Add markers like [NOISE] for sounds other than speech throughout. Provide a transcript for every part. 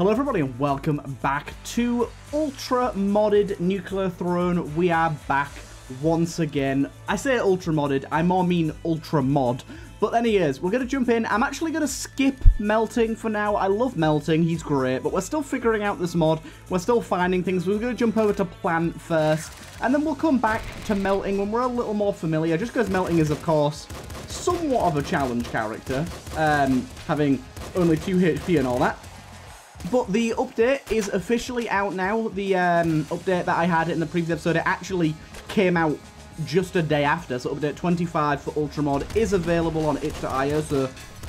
Hello everybody and welcome back to Ultra Modded Nuclear Throne. We are back once again. I say ultra modded, I more mean ultra mod. But then he is. We're going to jump in. I'm actually going to skip melting for now. I love melting. He's great. But we're still figuring out this mod. We're still finding things. We're going to jump over to plant first. And then we'll come back to melting when we're a little more familiar. Just because melting is, of course, somewhat of a challenge character. Um, having only 2 HP and all that. But the update is officially out now. The um, update that I had in the previous episode, it actually came out just a day after. So update 25 for Ultramod is available on itch.io, so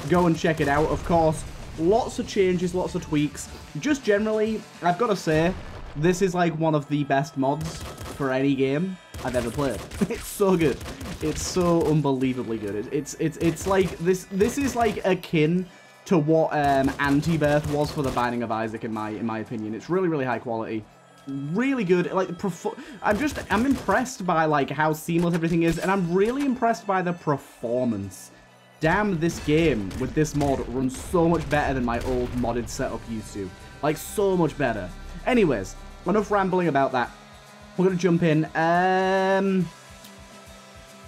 go and check it out. Of course, lots of changes, lots of tweaks. Just generally, I've got to say, this is like one of the best mods for any game I've ever played. [LAUGHS] it's so good. It's so unbelievably good. It's it's it's like this. This is like akin to what um, Anti-Birth was for the Binding of Isaac, in my in my opinion. It's really, really high quality. Really good. Like, I'm just, I'm impressed by, like, how seamless everything is, and I'm really impressed by the performance. Damn, this game with this mod runs so much better than my old modded setup used to. Like, so much better. Anyways, enough rambling about that. We're going to jump in. Um...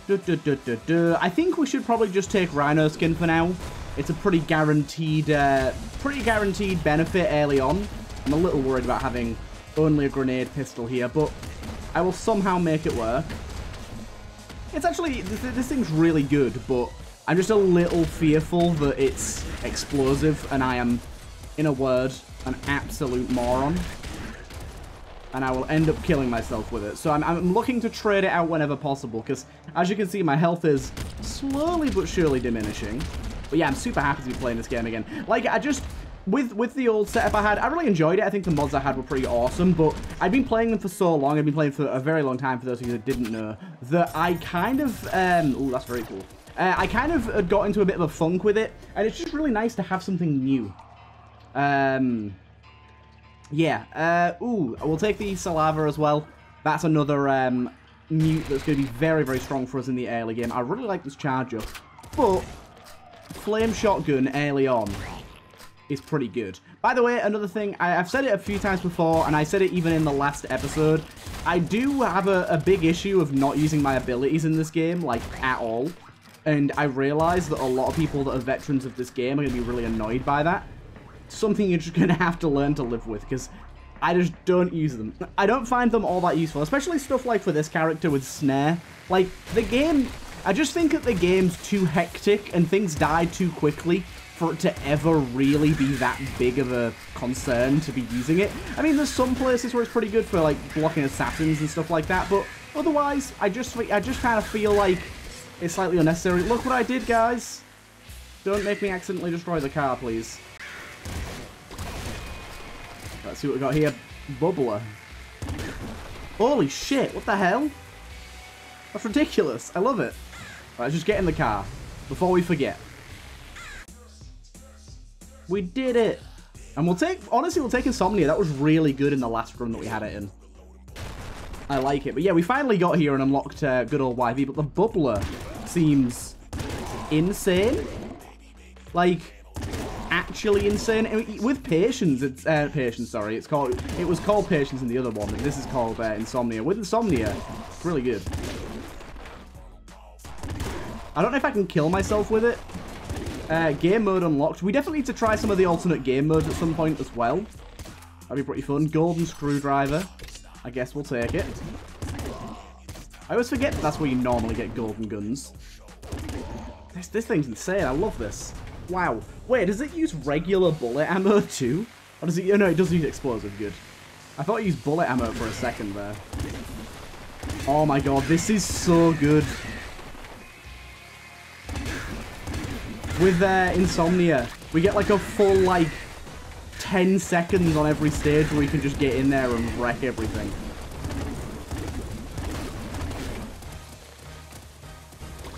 Duh, duh, duh, I think we should probably just take Rhino skin for now. It's a pretty guaranteed, uh, pretty guaranteed benefit early on. I'm a little worried about having only a grenade pistol here, but I will somehow make it work. It's actually, this, this thing's really good, but I'm just a little fearful that it's explosive, and I am, in a word, an absolute moron. And I will end up killing myself with it. So I'm, I'm looking to trade it out whenever possible, because as you can see, my health is slowly but surely diminishing. But yeah, I'm super happy to be playing this game again. Like, I just... With, with the old setup I had, I really enjoyed it. I think the mods I had were pretty awesome, but I've been playing them for so long. I've been playing for a very long time, for those of you that didn't know, that I kind of... Um, oh, that's very cool. Uh, I kind of got into a bit of a funk with it, and it's just really nice to have something new. Um, yeah. Uh, ooh, we'll take the Saliva as well. That's another um, mute that's going to be very, very strong for us in the early game. I really like this charger, but flame shotgun early on is pretty good. By the way, another thing, I, have said it a few times before, and I said it even in the last episode, I do have a, a big issue of not using my abilities in this game, like, at all. And I realize that a lot of people that are veterans of this game are going to be really annoyed by that. Something you're just [LAUGHS] going to have to learn to live with, because I just don't use them. I don't find them all that useful, especially stuff like for this character with Snare. Like, the game I just think that the game's too hectic and things die too quickly for it to ever really be that big of a concern to be using it. I mean, there's some places where it's pretty good for, like, blocking assassins and stuff like that, but otherwise, I just, I just kind of feel like it's slightly unnecessary. Look what I did, guys! Don't make me accidentally destroy the car, please. Let's see what we got here. Bubbler. Holy shit, what the hell? That's ridiculous. I love it. Right, let's just get in the car before we forget. We did it. And we'll take, honestly, we'll take Insomnia. That was really good in the last run that we had it in. I like it. But yeah, we finally got here and unlocked uh, good old YV, but the bubbler seems insane. Like, actually insane. With Patience, it's, uh, Patience, sorry, it's called, it was called Patience in the other one, and this is called uh, Insomnia. With Insomnia, it's really good. I don't know if I can kill myself with it. Uh, game mode unlocked. We definitely need to try some of the alternate game modes at some point as well. That'd be pretty fun. Golden screwdriver. I guess we'll take it. I always forget that's where you normally get golden guns. This, this thing's insane. I love this. Wow. Wait, does it use regular bullet ammo too? Or does it... Oh, no, it does use explosive. Good. I thought it used bullet ammo for a second there. Oh my god, this is so good. With uh, Insomnia, we get like a full like 10 seconds on every stage where we can just get in there and wreck everything.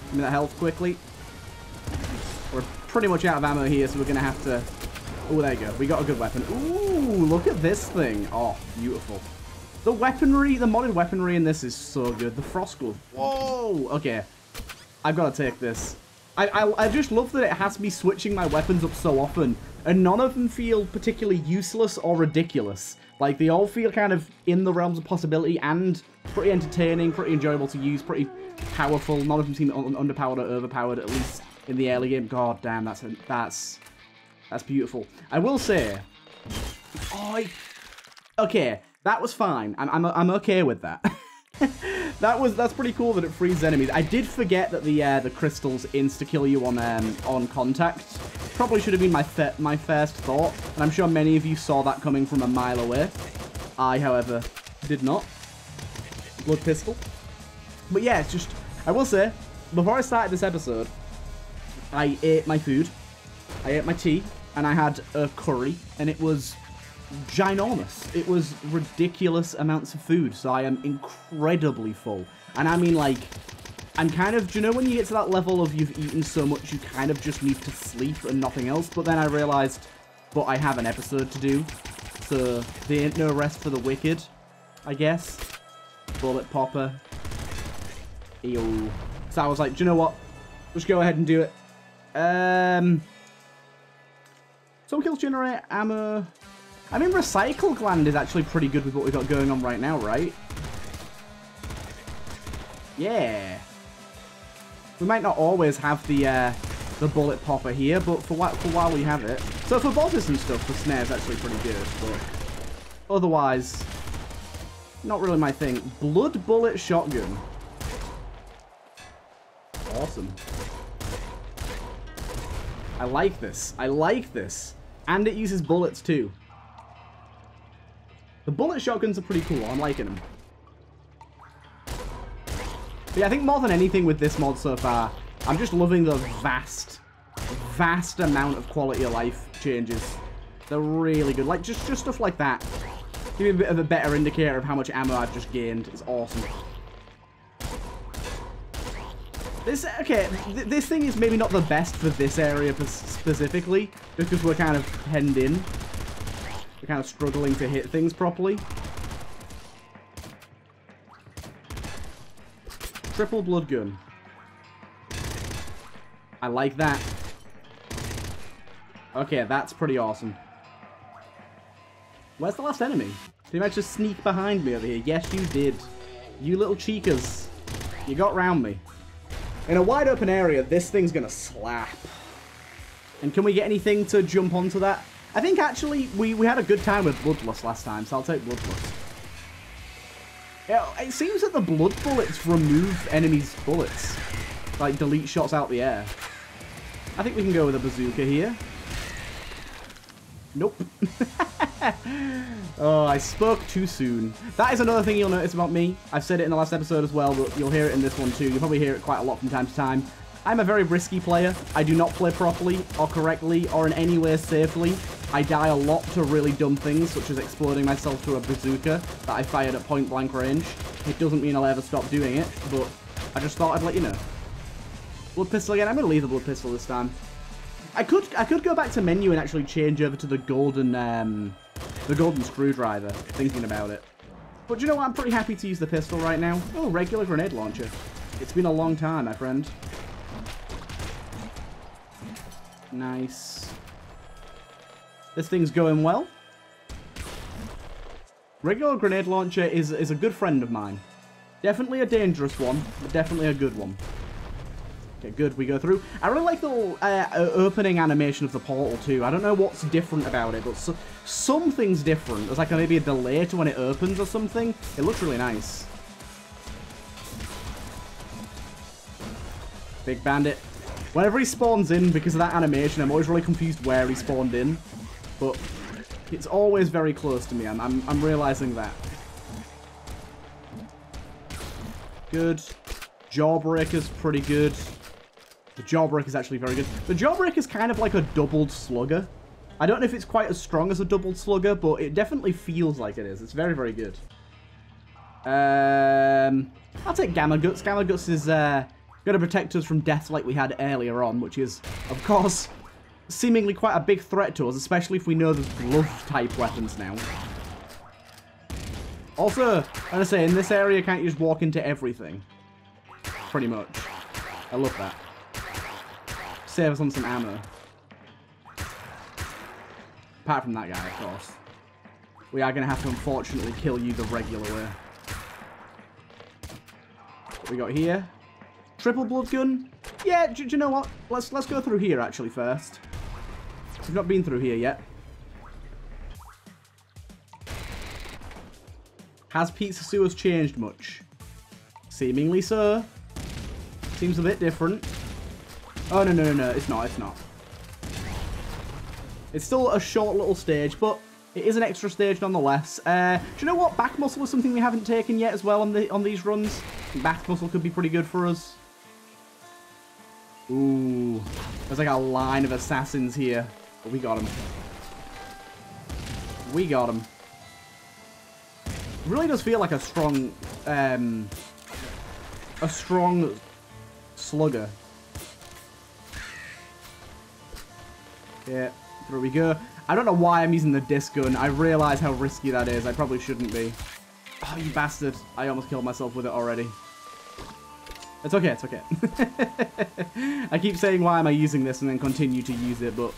Give me that health quickly. We're pretty much out of ammo here, so we're going to have to... Oh, there you go. We got a good weapon. Ooh, look at this thing. Oh, beautiful. The weaponry, the modded weaponry in this is so good. The frost glove. Whoa! Okay. I've got to take this. I, I, I just love that it has me switching my weapons up so often and none of them feel particularly useless or ridiculous. Like, they all feel kind of in the realms of possibility and pretty entertaining, pretty enjoyable to use, pretty powerful. None of them seem un underpowered or overpowered, at least in the early game. God damn, that's that's that's beautiful. I will say, I, okay, that was fine. I'm I'm I'm okay with that. [LAUGHS] that was that's pretty cool that it frees enemies. I did forget that the uh, the crystals insta kill you on um, on contact. Probably should have been my my first thought, and I'm sure many of you saw that coming from a mile away. I, however, did not. Blood pistol. But yeah, it's just I will say before I started this episode, I ate my food, I ate my tea, and I had a curry, and it was ginormous. It was ridiculous amounts of food, so I am incredibly full. And I mean, like, I'm kind of, do you know when you get to that level of you've eaten so much you kind of just need to sleep and nothing else? But then I realised, but I have an episode to do, so there ain't no rest for the wicked, I guess. Bullet popper. Ew. So I was like, do you know what? Let's go ahead and do it. Um... Some kills generate ammo. I mean, Recycle Gland is actually pretty good with what we've got going on right now, right? Yeah. We might not always have the uh, the bullet popper here, but for, for while we have it. So for bosses and stuff, the snare's actually pretty good, but otherwise, not really my thing. Blood bullet shotgun. Awesome. I like this. I like this. And it uses bullets too. The bullet shotguns are pretty cool. I'm liking them. But yeah, I think more than anything with this mod so far, I'm just loving the vast, vast amount of quality of life changes. They're really good. Like, just, just stuff like that. Give me a bit of a better indicator of how much ammo I've just gained. It's awesome. This, okay, th this thing is maybe not the best for this area specifically, because we're kind of penned in. We're kind of struggling to hit things properly. Triple blood gun. I like that. Okay, that's pretty awesome. Where's the last enemy? Did you manage to sneak behind me over here? Yes, you did. You little cheekers. You got round me. In a wide open area, this thing's gonna slap. And can we get anything to jump onto that? I think actually we, we had a good time with Bloodlust last time, so I'll take Bloodlust. Yeah, it seems that the blood bullets remove enemies' bullets. Like, delete shots out the air. I think we can go with a bazooka here. Nope. [LAUGHS] oh, I spoke too soon. That is another thing you'll notice about me. I've said it in the last episode as well, but you'll hear it in this one too. You'll probably hear it quite a lot from time to time. I'm a very risky player. I do not play properly or correctly or in any way safely. I die a lot to really dumb things, such as exploding myself to a bazooka that I fired at point blank range. It doesn't mean I'll ever stop doing it, but I just thought I'd let you know. Blood pistol again. I'm going to leave the blood pistol this time. I could I could go back to menu and actually change over to the golden um, the golden screwdriver, thinking about it. But you know what? I'm pretty happy to use the pistol right now. Oh, regular grenade launcher. It's been a long time, my friend. Nice. This thing's going well. Regular grenade launcher is, is a good friend of mine. Definitely a dangerous one, but definitely a good one. Okay, good. We go through. I really like the little, uh, opening animation of the portal, too. I don't know what's different about it, but so, something's different. There's like a, maybe a delay to when it opens or something. It looks really nice. Big Bandit. Whenever he spawns in, because of that animation, I'm always really confused where he spawned in. But it's always very close to me. I'm, I'm, I'm realizing that. Good. Jawbreaker's pretty good. The Jawbreaker is actually very good. The Jawbreaker is kind of like a doubled slugger. I don't know if it's quite as strong as a doubled slugger, but it definitely feels like it is. It's very, very good. Um, I'll take Gamma Guts. Gamma Guts is uh, going to protect us from death like we had earlier on, which is, of course, seemingly quite a big threat to us, especially if we know there's glove-type weapons now. Also, as I say, in this area, can't you just walk into everything? Pretty much. I love that. Save us on some ammo. Apart from that guy, of course. We are going to have to, unfortunately, kill you the regular way. What we got here? Triple blood gun? Yeah, do, do you know what? Let's let's go through here, actually, first. We've not been through here yet. Has Pizza Sewers changed much? Seemingly so. Seems a bit different. Oh, no, no, no, no. It's not. It's not. It's still a short little stage, but it is an extra stage nonetheless. Uh, do you know what? Back muscle is something we haven't taken yet as well on the on these runs. Back muscle could be pretty good for us. Ooh. There's like a line of assassins here. But we got him. We got him. Really does feel like a strong, um, a strong slugger. Yeah, there we go. I don't know why I'm using the disc gun. I realize how risky that is. I probably shouldn't be. Oh, you bastard. I almost killed myself with it already. It's okay, it's okay. [LAUGHS] I keep saying why am I using this and then continue to use it, but...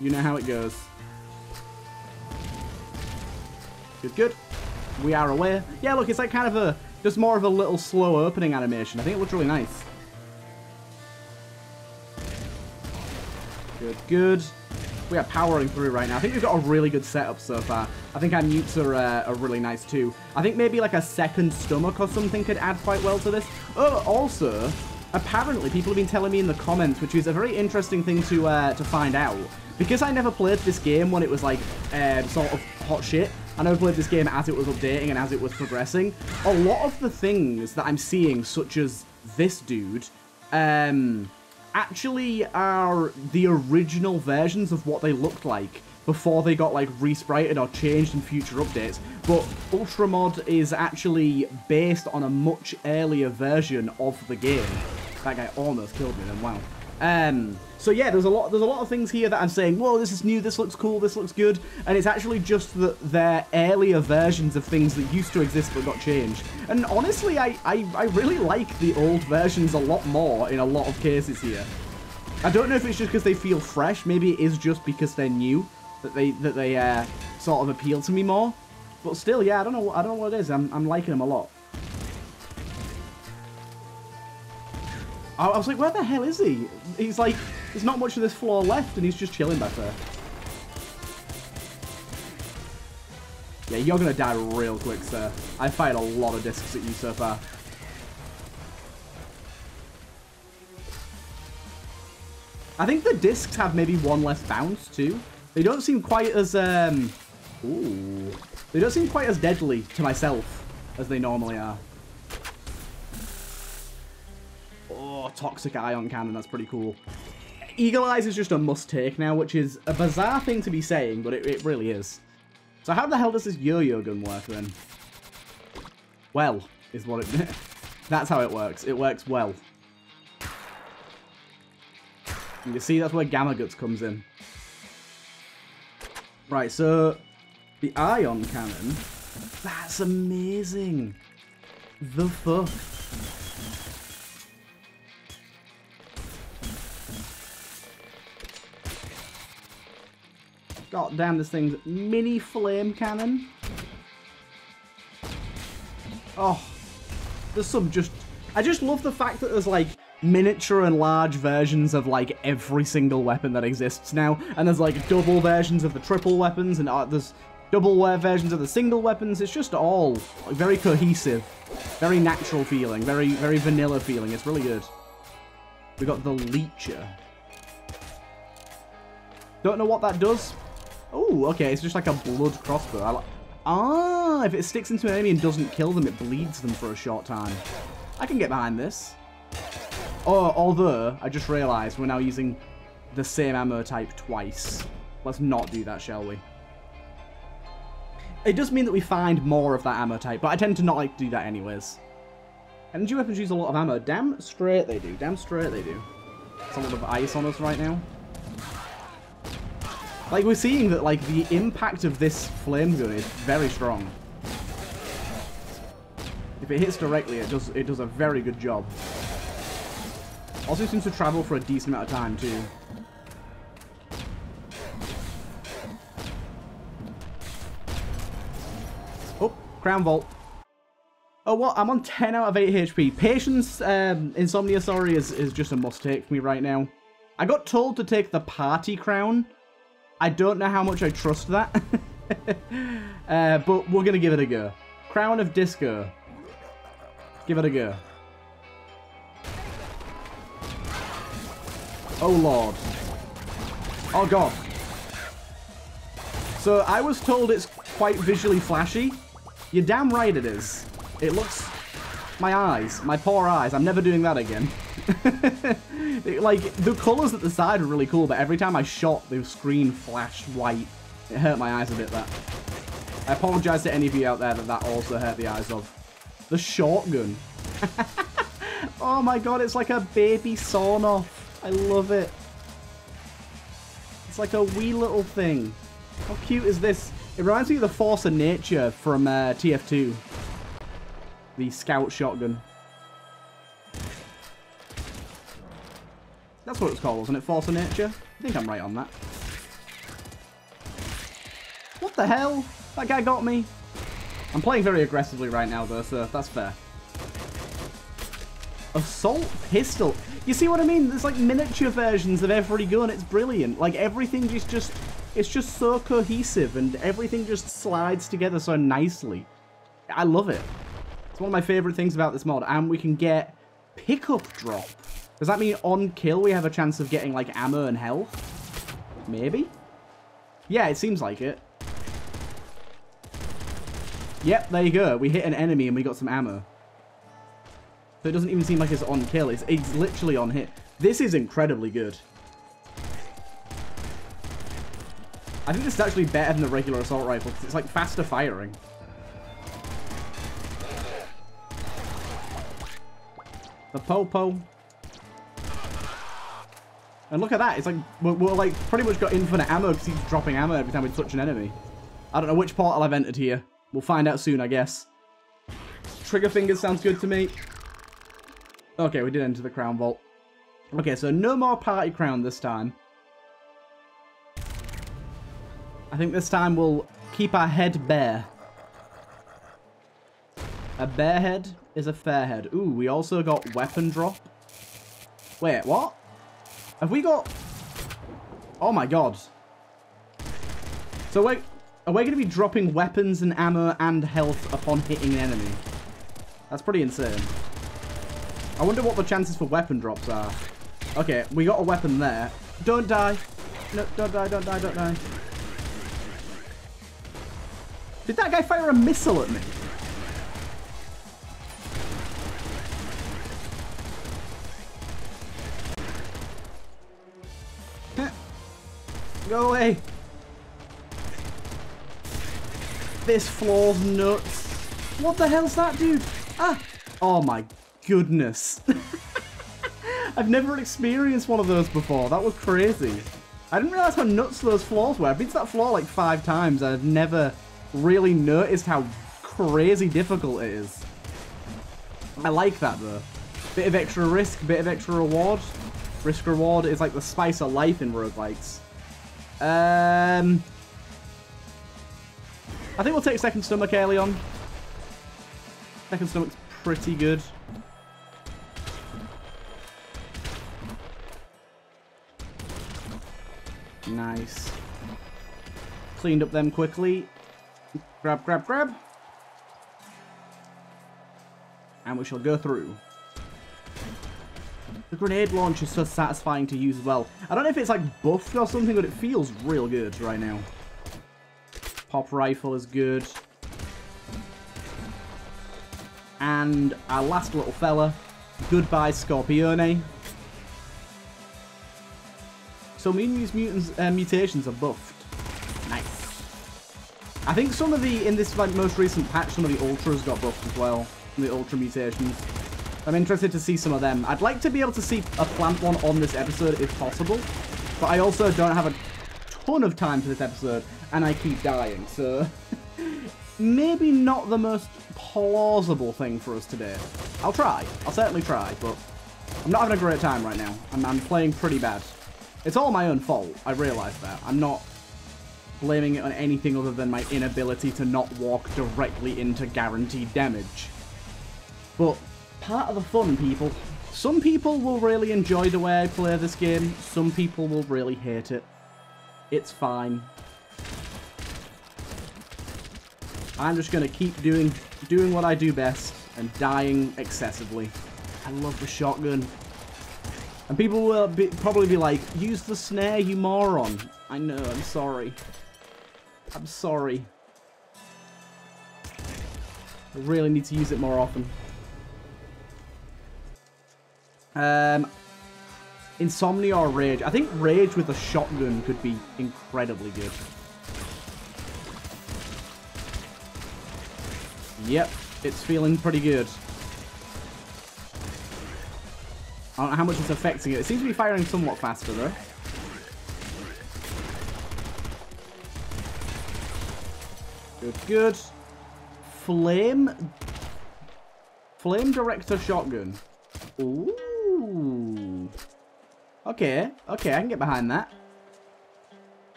You know how it goes. Good, good. We are aware. Yeah, look, it's like kind of a... Just more of a little slow opening animation. I think it looks really nice. Good, good. We are powering through right now. I think we've got a really good setup so far. I think our mutes are, uh, are really nice too. I think maybe like a second stomach or something could add quite well to this. Oh, also, apparently people have been telling me in the comments, which is a very interesting thing to uh, to find out. Because I never played this game when it was like uh, sort of hot shit, I never played this game as it was updating and as it was progressing. A lot of the things that I'm seeing, such as this dude, um, actually are the original versions of what they looked like before they got like resprited or changed in future updates. But Ultramod is actually based on a much earlier version of the game. That guy almost killed me then, wow. Um, so yeah, there's a lot there's a lot of things here that I'm saying, whoa, this is new, this looks cool, this looks good, and it's actually just that they're earlier versions of things that used to exist but got changed. And honestly, I, I, I really like the old versions a lot more in a lot of cases here. I don't know if it's just because they feel fresh, maybe it is just because they're new that they that they uh, sort of appeal to me more. But still, yeah, I don't know I don't know what it is. I'm I'm liking them a lot. I, I was like, where the hell is he? He's like, there's not much of this floor left, and he's just chilling back there. Yeah, you're gonna die real quick, sir. I fired a lot of discs at you so far. I think the discs have maybe one less bounce, too. They don't seem quite as, um... Ooh. They don't seem quite as deadly to myself as they normally are. Oh, Toxic Ion Cannon, that's pretty cool. Eagle Eyes is just a must-take now, which is a bizarre thing to be saying, but it, it really is. So how the hell does this yo-yo gun work, then? Well, is what it... [LAUGHS] that's how it works. It works well. You see that's where Gamma Guts comes in. Right, so the ion cannon, that's amazing. The fuck? God damn, this thing's mini flame cannon. Oh, there's some just... I just love the fact that there's like miniature and large versions of like every single weapon that exists now. And there's like double versions of the triple weapons and uh, there's double versions of the single weapons. It's just all like, very cohesive, very natural feeling, very, very vanilla feeling. It's really good. We got the Leecher. Don't know what that does. Oh, okay. It's just like a blood crossbow. ah, if it sticks into an enemy and doesn't kill them, it bleeds them for a short time. I can get behind this. Oh, although, I just realised we're now using the same ammo type twice. Let's not do that, shall we? It does mean that we find more of that ammo type, but I tend to not like to do that anyways. Energy weapons use a lot of ammo. Damn straight they do. Damn straight they do. It's a lot of ice on us right now. Like, we're seeing that, like, the impact of this flame gun is very strong. If it hits directly, it does, it does a very good job. Also seems to travel for a decent amount of time, too. Oh, Crown Vault. Oh, what? I'm on 10 out of 8 HP. Patience, um, Insomnia, sorry, is, is just a must-take for me right now. I got told to take the Party Crown, I don't know how much I trust that. [LAUGHS] uh, but we're going to give it a go. Crown of Disco. Give it a go. Oh, Lord. Oh, God. So I was told it's quite visually flashy. You're damn right it is. It looks... My eyes. My poor eyes. I'm never doing that again. [LAUGHS] [LAUGHS] like, the colours at the side are really cool, but every time I shot, the screen flashed white. It hurt my eyes a bit, that. I apologise to any of you out there that that also hurt the eyes of. The shotgun. [LAUGHS] oh my god, it's like a baby sawn off. I love it. It's like a wee little thing. How cute is this? It reminds me of the Force of Nature from uh, TF2 the scout shotgun. That's what it's called, wasn't it? Force of Nature? I think I'm right on that. What the hell? That guy got me. I'm playing very aggressively right now, though, so that's fair. Assault pistol. You see what I mean? There's like miniature versions of every gun. It's brilliant. Like everything is just, it's just so cohesive and everything just slides together so nicely. I love it. It's one of my favorite things about this mod. And we can get pickup drop. Does that mean on kill we have a chance of getting like ammo and health? Maybe? Yeah, it seems like it. Yep, there you go. We hit an enemy and we got some ammo. So it doesn't even seem like it's on kill. It's, it's literally on hit. This is incredibly good. I think this is actually better than the regular assault rifle because it's like faster firing. The Popo. And look at that. It's like, we're, we're like pretty much got infinite ammo because he's dropping ammo every time we touch an enemy. I don't know which portal I've entered here. We'll find out soon, I guess. Trigger fingers sounds good to me. Okay, we did enter the crown vault. Okay, so no more party crown this time. I think this time we'll keep our head bare. A bare head is a fair head. Ooh, we also got weapon drop. Wait, what? Have we got... Oh my god. So wait, are we going to be dropping weapons and ammo and health upon hitting an enemy? That's pretty insane. I wonder what the chances for weapon drops are. Okay, we got a weapon there. Don't die. No, don't die, don't die, don't die. Did that guy fire a missile at me? Go away. This floor's nuts. What the hell's that, dude? Ah! Oh my goodness. [LAUGHS] I've never experienced one of those before. That was crazy. I didn't realize how nuts those floors were. I've been to that floor like five times. I've never really noticed how crazy difficult it is. I like that though. Bit of extra risk, bit of extra reward. Risk reward is like the spice of life in roguelikes. Um, I think we'll take second stomach early on. Second stomach's pretty good. Nice. Cleaned up them quickly. Grab, grab, grab. And we shall go through. The grenade launch is so satisfying to use as well. I don't know if it's like buffed or something, but it feels real good right now. Pop rifle is good. And our last little fella, Goodbye Scorpione. So these mutants, uh, mutations are buffed. Nice. I think some of the, in this like most recent patch, some of the ultras got buffed as well. The ultra mutations. I'm interested to see some of them. I'd like to be able to see a plant one on this episode if possible, but I also don't have a ton of time for this episode, and I keep dying, so [LAUGHS] maybe not the most plausible thing for us today. I'll try. I'll certainly try, but I'm not having a great time right now. I'm, I'm playing pretty bad. It's all my own fault. I realise that. I'm not... blaming it on anything other than my inability to not walk directly into guaranteed damage. But part of the fun, people. Some people will really enjoy the way I play this game. Some people will really hate it. It's fine. I'm just going to keep doing doing what I do best and dying excessively. I love the shotgun. And people will be, probably be like, use the snare, you moron. I know, I'm sorry. I'm sorry. I really need to use it more often. Um, Insomnia or Rage? I think Rage with a shotgun could be incredibly good. Yep, it's feeling pretty good. I don't know how much it's affecting it. It seems to be firing somewhat faster, though. Good, good. Flame... Flame Director Shotgun. Ooh. Okay, okay, I can get behind that.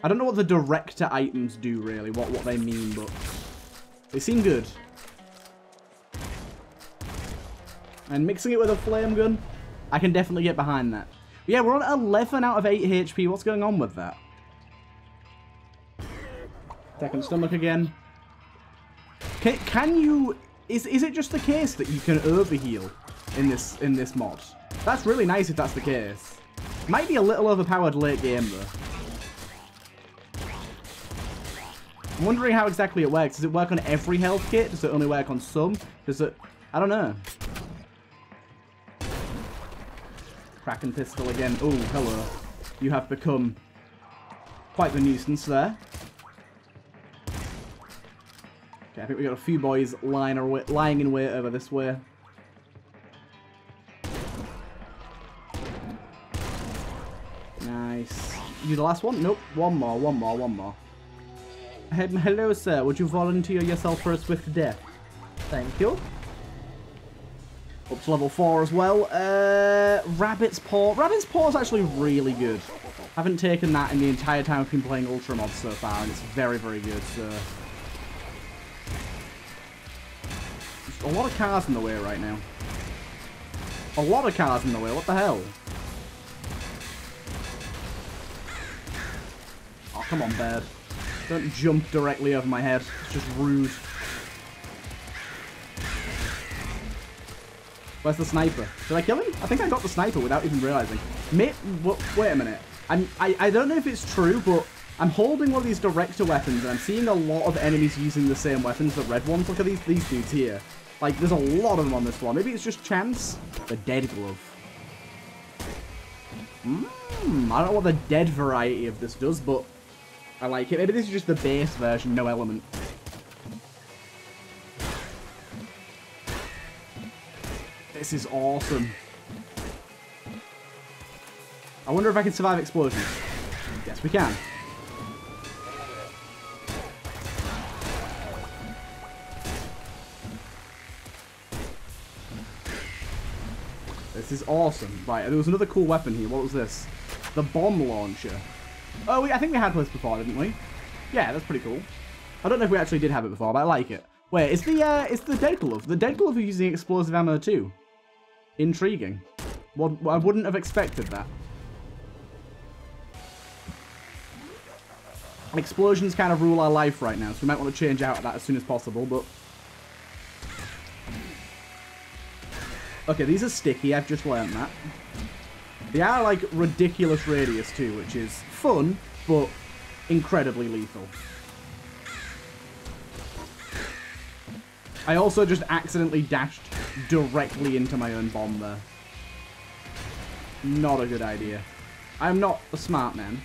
I don't know what the Director items do, really, what, what they mean, but... They seem good. And mixing it with a flame gun, I can definitely get behind that. But yeah, we're on 11 out of 8 HP. What's going on with that? Second stomach again. Can, can you... Is, is it just the case that you can overheal in this in this mod? That's really nice if that's the case. Might be a little overpowered late game, though. I'm wondering how exactly it works. Does it work on every health kit? Does it only work on some? Does it... I don't know. Kraken pistol again. Oh, hello. You have become quite the nuisance there. Okay, I think we got a few boys lying, lying in wait over this way. The last one? Nope. One more, one more, one more. Hello, sir. Would you volunteer yourself for a swift death? Thank you. Up to level 4 as well. Uh, Rabbit's Paw. Rabbit's Paw is actually really good. Haven't taken that in the entire time I've been playing Ultra Mod so far, and it's very, very good, so... A lot of cars in the way right now. A lot of cars in the way, what the hell? Come on, Bird. Don't jump directly over my head. It's just rude. Where's the sniper? Did I kill him? I think I got the sniper without even realizing. May wait a minute. I'm, I, I don't know if it's true, but I'm holding one of these director weapons, and I'm seeing a lot of enemies using the same weapons, the red ones. Look at these, these dudes here. Like, there's a lot of them on this floor. Maybe it's just chance. The dead glove. Mmm, I don't know what the dead variety of this does, but I like it. Maybe this is just the base version, no element. This is awesome. I wonder if I can survive explosions. Yes, we can. This is awesome. Right, there was another cool weapon here. What was this? The bomb launcher. Oh, we, I think we had this before, didn't we? Yeah, that's pretty cool. I don't know if we actually did have it before, but I like it. Wait, is the uh, is the dead? The dead glove are using explosive ammo too. Intriguing. Well, I wouldn't have expected that. Explosions kind of rule our life right now, so we might want to change out of that as soon as possible, but... Okay, these are sticky, I've just learned that. They are, like, ridiculous radius, too, which is fun, but incredibly lethal. I also just accidentally dashed directly into my own bomb there. Not a good idea. I'm not a smart man.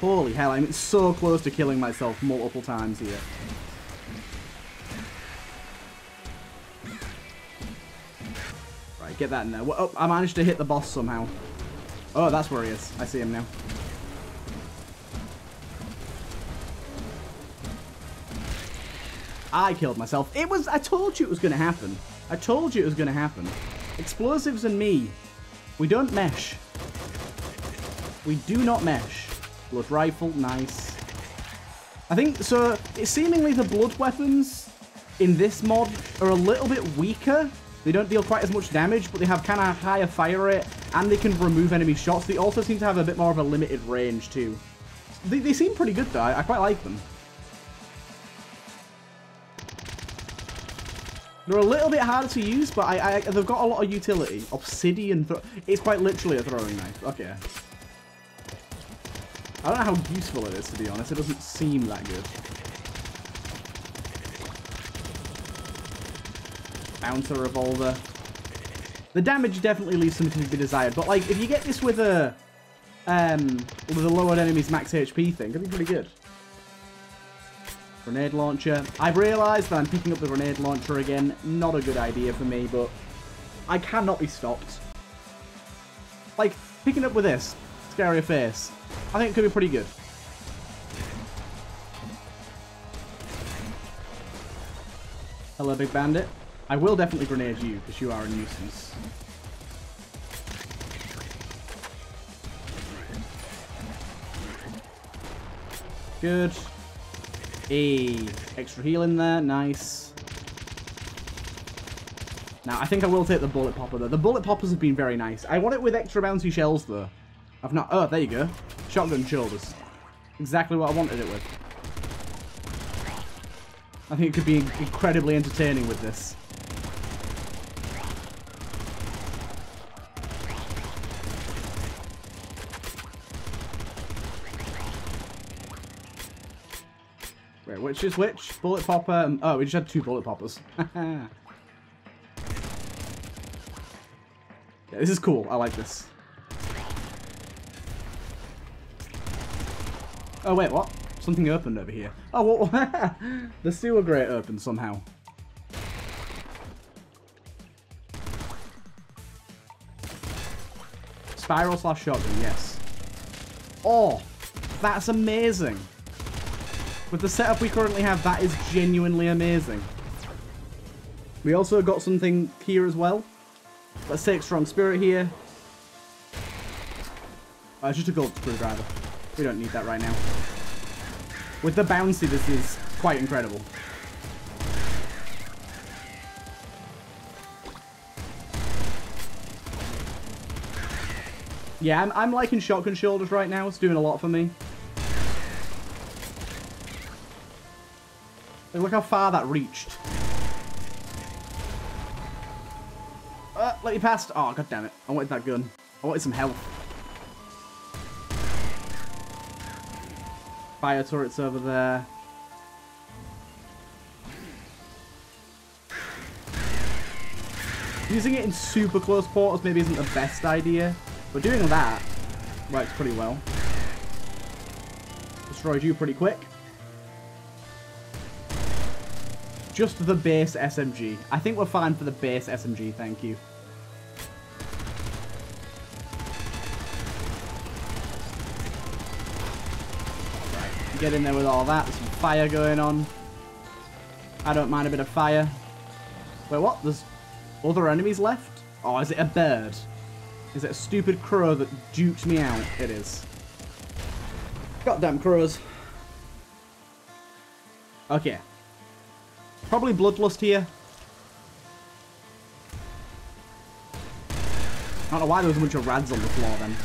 Holy hell, I'm so close to killing myself multiple times here. Get that in there. Oh, I managed to hit the boss somehow. Oh, that's where he is. I see him now. I killed myself. It was, I told you it was going to happen. I told you it was going to happen. Explosives and me, we don't mesh. We do not mesh. Blood rifle, nice. I think, so, it's seemingly the blood weapons in this mod are a little bit weaker. They don't deal quite as much damage, but they have kind of higher fire rate, and they can remove enemy shots. They also seem to have a bit more of a limited range, too. They, they seem pretty good, though. I, I quite like them. They're a little bit harder to use, but I, I they've got a lot of utility. Obsidian, it's quite literally a throwing knife. Okay. I don't know how useful it is, to be honest. It doesn't seem that good. Bouncer revolver. The damage definitely leaves something to be desired, but like if you get this with a um with a lowered enemy's max HP thing, it'd be pretty good. Grenade launcher. I've realised that I'm picking up the grenade launcher again. Not a good idea for me, but I cannot be stopped. Like, picking up with this, scarier face, I think it could be pretty good. Hello, Big Bandit. I will definitely grenade you, because you are a nuisance. Good. A extra heal in there. Nice. Now, I think I will take the bullet popper, though. The bullet poppers have been very nice. I want it with extra bouncy shells, though. I've not... Oh, there you go. Shotgun shoulders. Exactly what I wanted it with. I think it could be incredibly entertaining with this. Which is which? Bullet popper. And, oh, we just had two bullet poppers. [LAUGHS] yeah, this is cool. I like this. Oh, wait, what? Something opened over here. Oh, what? [LAUGHS] the sewer grate opened somehow. Spiral slash shotgun, yes. Oh, that's amazing. With the setup we currently have, that is genuinely amazing. We also got something here as well. Let's take Strong Spirit here. Uh, it's just a gold screwdriver. We don't need that right now. With the bouncy, this is quite incredible. Yeah, I'm, I'm liking shotgun shoulders right now. It's doing a lot for me. Look how far that reached. Uh, let me past. Oh, god damn it. I wanted that gun. I wanted some health. Fire turrets over there. Using it in super close quarters maybe isn't the best idea, but doing that works pretty well. Destroyed you pretty quick. Just the base SMG. I think we're fine for the base SMG, thank you. Get in there with all that. There's some fire going on. I don't mind a bit of fire. Wait, what? There's other enemies left? Oh, is it a bird? Is it a stupid crow that duped me out? It is. Goddamn crows. Okay, Probably Bloodlust here. I don't know why there was a bunch of rads on the floor then.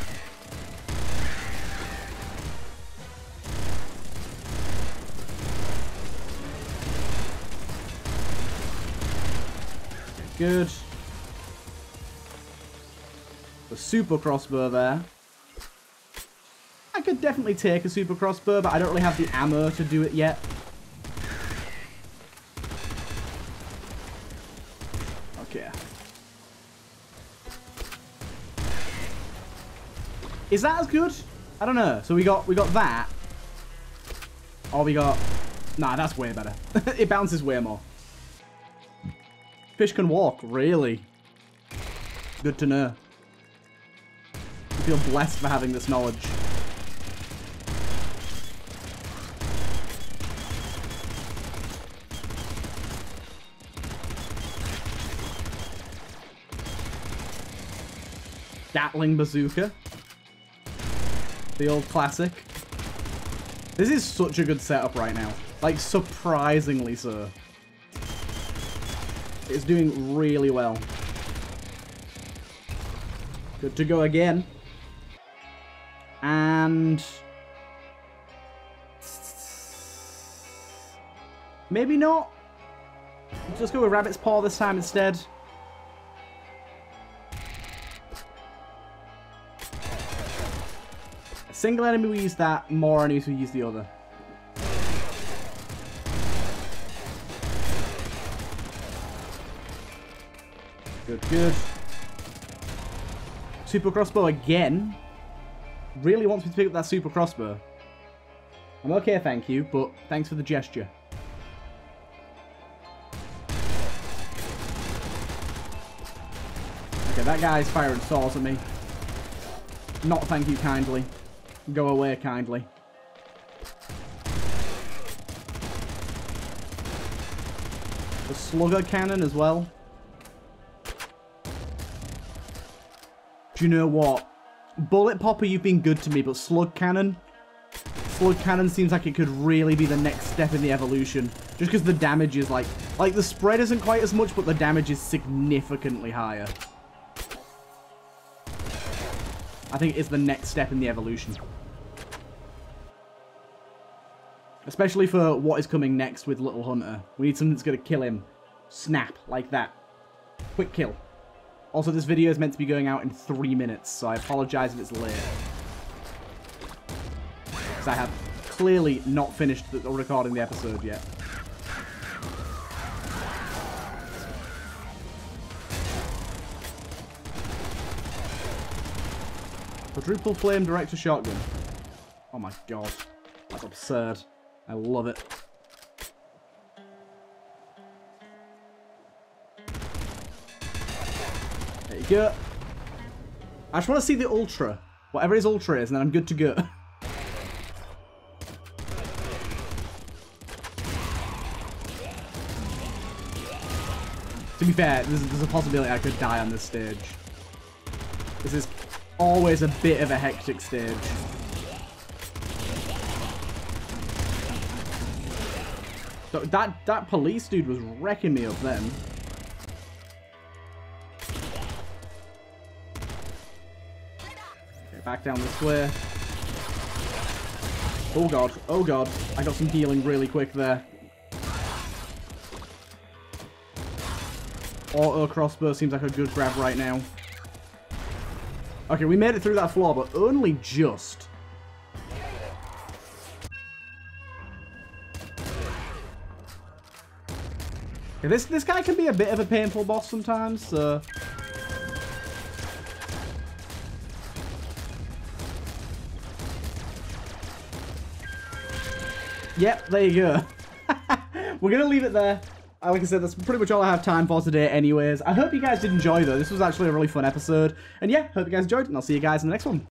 Good. The super crossbow there. I could definitely take a super crossbow, but I don't really have the ammo to do it yet. Is that as good? I don't know. So we got we got that. Oh, we got... Nah, that's way better. [LAUGHS] it bounces way more. Fish can walk, really. Good to know. I feel blessed for having this knowledge. Gatling bazooka. The old classic. This is such a good setup right now. Like, surprisingly so. It's doing really well. Good to go again. And... Maybe not. Let's go with Rabbit's Paw this time instead. Single enemy will use that, more enemies will use the other. Good, good. Super crossbow again. Really wants me to pick up that super crossbow. I'm okay, thank you, but thanks for the gesture. Okay, that guy's firing swords at me. Not thank you kindly. Go away kindly. The slugger cannon as well. Do you know what? Bullet Popper, you've been good to me, but Slug Cannon? Slug Cannon seems like it could really be the next step in the evolution. Just because the damage is like... Like, the spread isn't quite as much, but the damage is significantly higher. I think it's the next step in the evolution. Especially for what is coming next with Little Hunter. We need something that's going to kill him. Snap, like that. Quick kill. Also, this video is meant to be going out in three minutes, so I apologize if it's late. Because I have clearly not finished the, recording the episode yet. Quadruple flame director shotgun. Oh my god. That's absurd. I love it. There you go. I just want to see the Ultra. Whatever his Ultra is, and then I'm good to go. [LAUGHS] to be fair, there's, there's a possibility I could die on this stage. This is always a bit of a hectic stage. So that that police dude was wrecking me up then. Back down this way. Oh god, oh god. I got some healing really quick there. Auto crossbow seems like a good grab right now. Okay, we made it through that floor, but only just. Okay, this this guy can be a bit of a painful boss sometimes, so Yep, there you go. [LAUGHS] We're to leave it there. Uh, like I said, that's pretty much all I have time for today anyways. I hope you guys did enjoy, though. This was actually a really fun episode. And yeah, hope you guys enjoyed, and I'll see you guys in the next one.